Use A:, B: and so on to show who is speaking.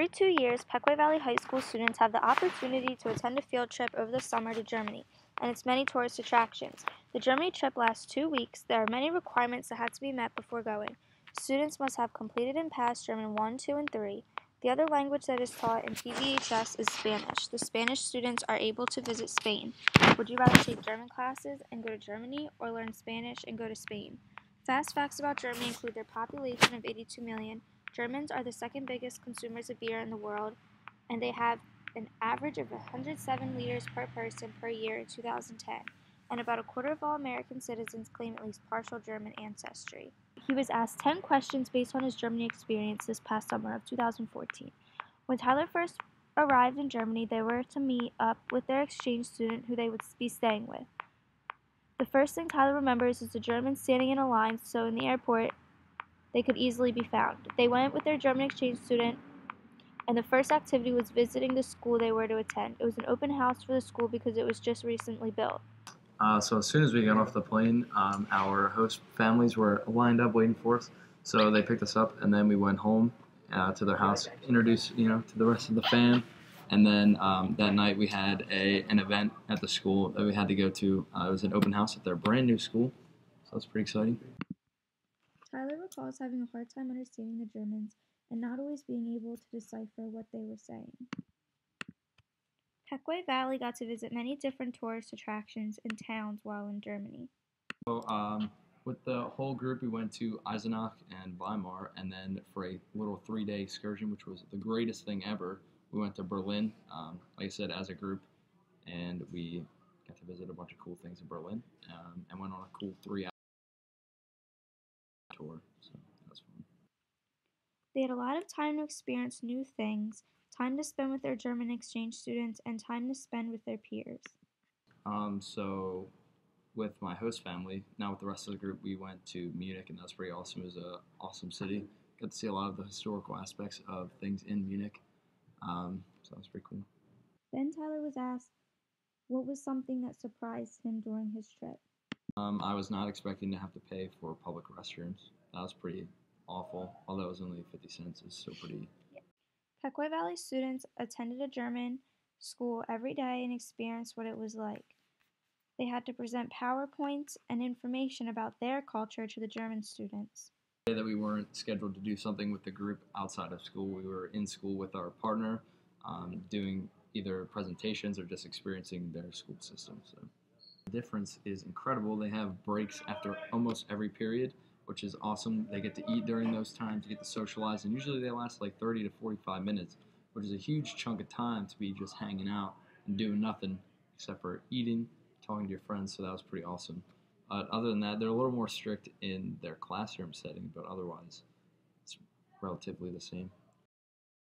A: Every two years, Pequea Valley High School students have the opportunity to attend a field trip over the summer to Germany and its many tourist attractions. The Germany trip lasts two weeks. There are many requirements that have to be met before going. Students must have completed and passed German 1, 2, and 3. The other language that is taught in PVHS is Spanish. The Spanish students are able to visit Spain. Would you rather take German classes and go to Germany or learn Spanish and go to Spain? Fast facts about Germany include their population of 82 million. Germans are the second biggest consumers of beer in the world, and they have an average of 107 liters per person per year in 2010, and about a quarter of all American citizens claim at least partial German ancestry. He was asked 10 questions based on his Germany experience this past summer of 2014. When Tyler first arrived in Germany, they were to meet up with their exchange student who they would be staying with. The first thing Tyler remembers is the Germans standing in a line so in the airport they could easily be found. They went with their German exchange student, and the first activity was visiting the school they were to attend. It was an open house for the school because it was just recently built.
B: Uh, so as soon as we got off the plane, um, our host families were lined up waiting for us. So they picked us up, and then we went home uh, to their house, introduced you know to the rest of the fam, and then um, that night we had a an event at the school that we had to go to. Uh, it was an open house at their brand new school, so that's pretty exciting.
A: Tyler recalls having a hard time understanding the Germans and not always being able to decipher what they were saying. Pequea Valley got to visit many different tourist attractions and towns while in Germany.
B: So, um, with the whole group, we went to Eisenach and Weimar, and then for a little three-day excursion, which was the greatest thing ever, we went to Berlin. Um, like I said, as a group, and we got to visit a bunch of cool things in Berlin, um, and went on a cool three-hour tour. So that was fun.
A: They had a lot of time to experience new things, time to spend with their German exchange students, and time to spend with their peers.
B: Um, so with my host family, now with the rest of the group, we went to Munich, and that was pretty awesome. It was an awesome city. Got to see a lot of the historical aspects of things in Munich. Um, so that was pretty cool.
A: Then Tyler was asked what was something that surprised him during his trip.
B: Um, I was not expecting to have to pay for public restrooms. That was pretty awful. Although it was only 50 cents, it's still pretty.
A: Pequea Valley students attended a German school every day and experienced what it was like. They had to present PowerPoints and information about their culture to the German students.
B: That we weren't scheduled to do something with the group outside of school, we were in school with our partner, um, doing either presentations or just experiencing their school system. So the difference is incredible. They have breaks after almost every period, which is awesome. They get to eat during those times, you get to socialize, and usually they last like 30 to 45 minutes, which is a huge chunk of time to be just hanging out and doing nothing except for eating, talking to your friends. So that was pretty awesome. Uh, other than that, they're a little more strict in their classroom setting, but otherwise, it's relatively the same.